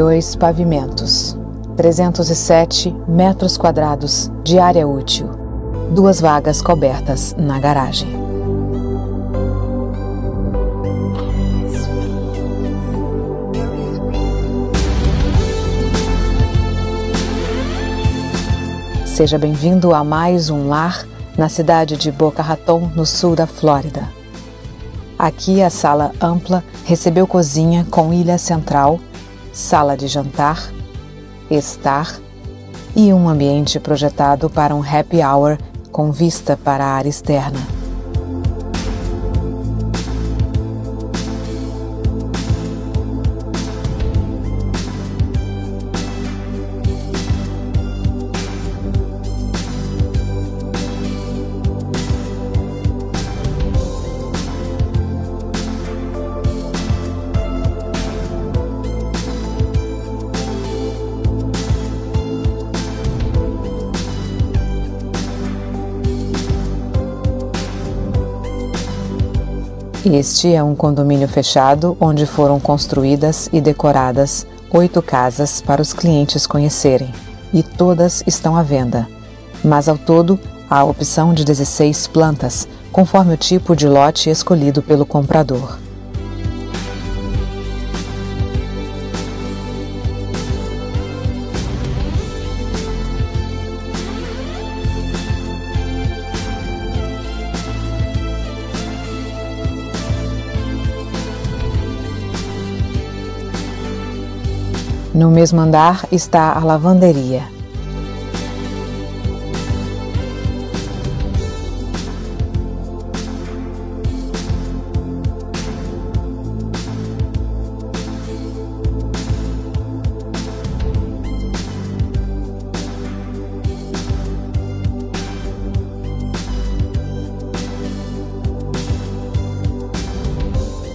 Dois pavimentos, 307 metros quadrados de área útil, duas vagas cobertas na garagem. Seja bem-vindo a mais um lar na cidade de Boca Raton, no sul da Flórida. Aqui a sala ampla recebeu cozinha com ilha central, sala de jantar, estar e um ambiente projetado para um happy hour com vista para a área externa. Este é um condomínio fechado onde foram construídas e decoradas oito casas para os clientes conhecerem, e todas estão à venda. Mas ao todo, há a opção de 16 plantas, conforme o tipo de lote escolhido pelo comprador. No mesmo andar está a lavanderia.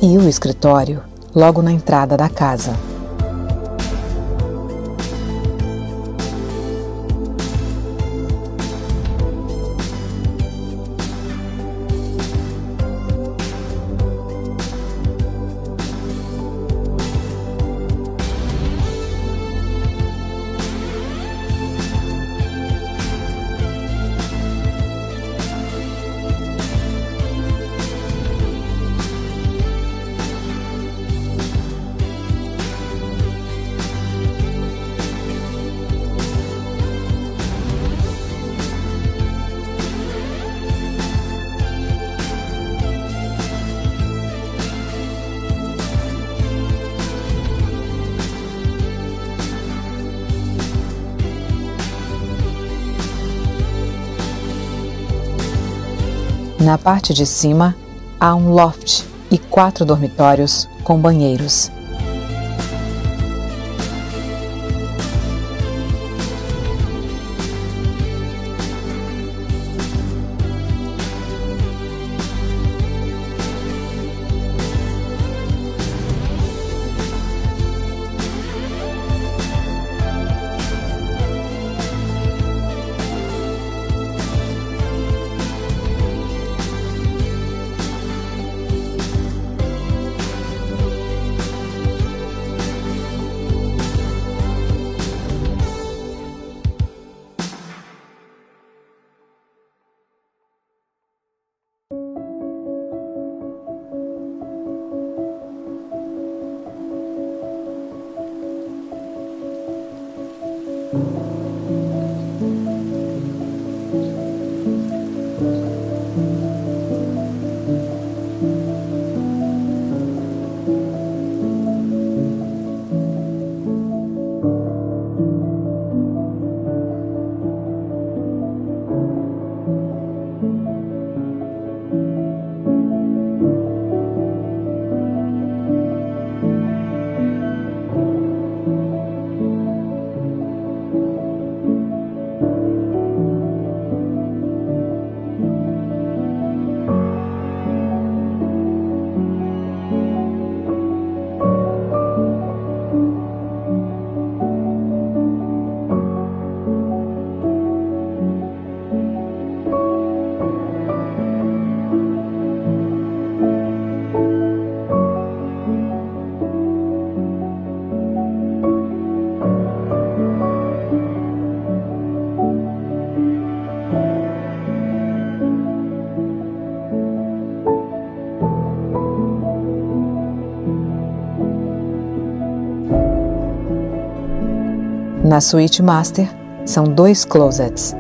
E o escritório logo na entrada da casa. Na parte de cima, há um loft e quatro dormitórios com banheiros. Na suíte master, são dois closets,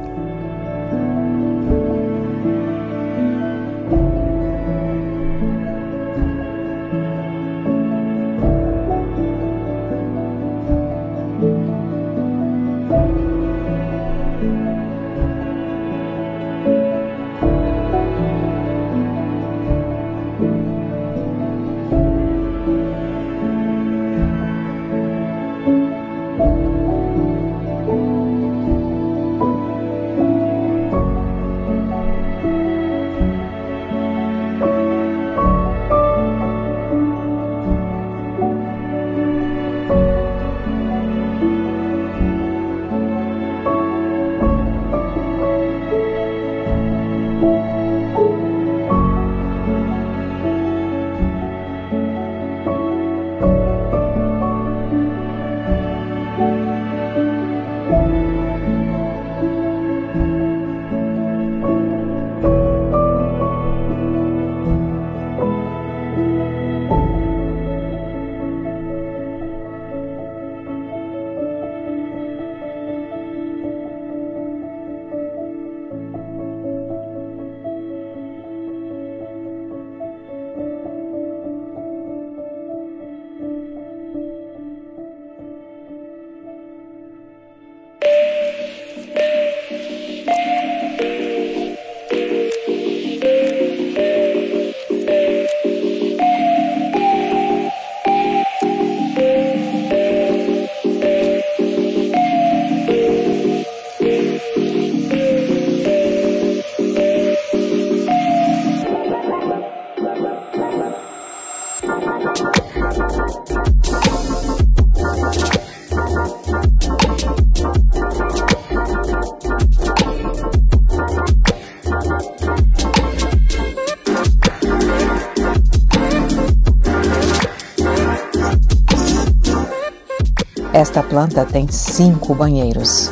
Esta planta tem cinco banheiros.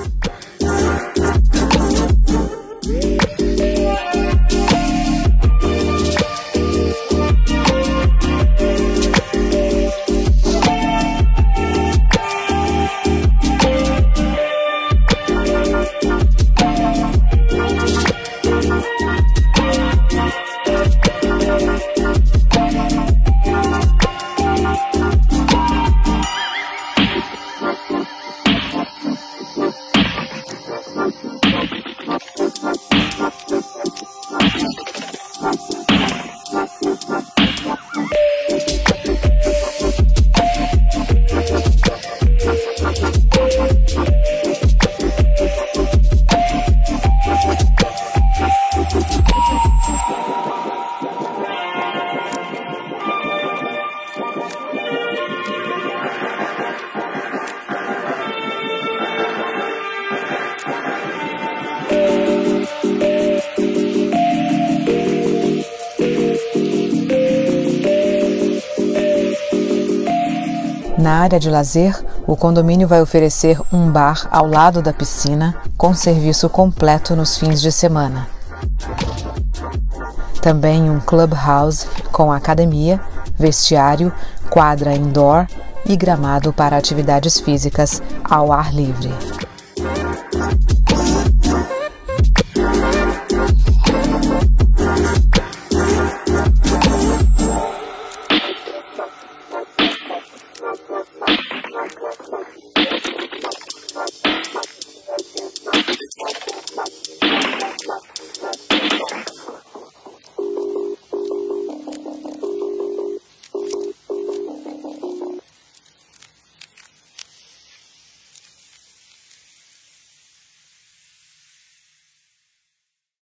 Na área de lazer, o condomínio vai oferecer um bar ao lado da piscina, com serviço completo nos fins de semana. Também um clubhouse com academia, vestiário, quadra indoor e gramado para atividades físicas ao ar livre.